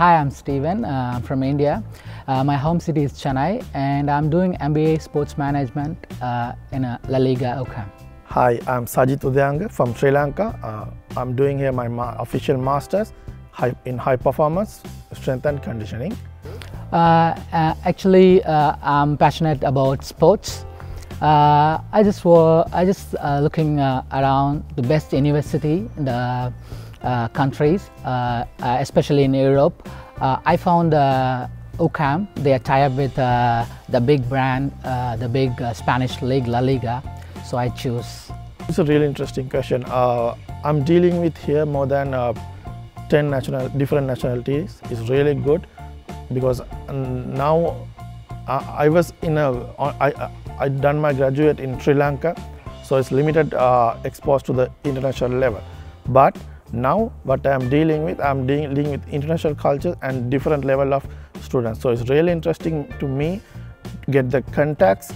Hi, I'm Steven uh, I'm from India. Uh, my home city is Chennai and I'm doing MBA Sports Management uh, in La Liga UCAM. Hi, I'm Sajit Udyanga from Sri Lanka. Uh, I'm doing here my ma official masters in high performance strength and conditioning. Uh, uh, actually, I'm passionate about sports. I just were I just looking around the best university the countries, uh, uh, especially in Europe. Uh, I found uh, UCAM. They are tied with uh, the big brand, uh, the big uh, Spanish league La Liga. So I choose. It's a really interesting question. Uh, I'm dealing with here more than uh, 10 national different nationalities. It's really good because um, now I, I was in a I, I I done my graduate in Sri Lanka, so it's limited uh, exposed to the international level. But now what I'm dealing with, I'm dealing with international culture and different level of students. So it's really interesting to me to get the contacts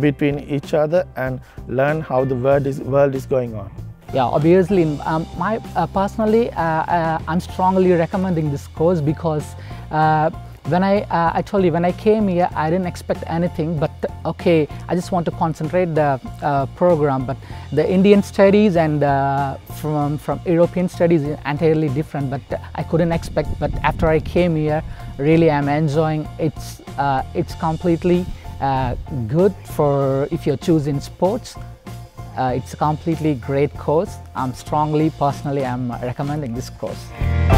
between each other and learn how the world is world is going on. Yeah, obviously, um, my uh, personally, uh, uh, I'm strongly recommending this course because uh, when I, uh, I told you when I came here, I didn't expect anything. But okay, I just want to concentrate the uh, program. But the Indian studies and uh, from from European studies is entirely different. But I couldn't expect. But after I came here, really I'm enjoying. It's uh, it's completely uh, good for if you're choosing sports. Uh, it's a completely great course. I'm strongly, personally, I'm recommending this course.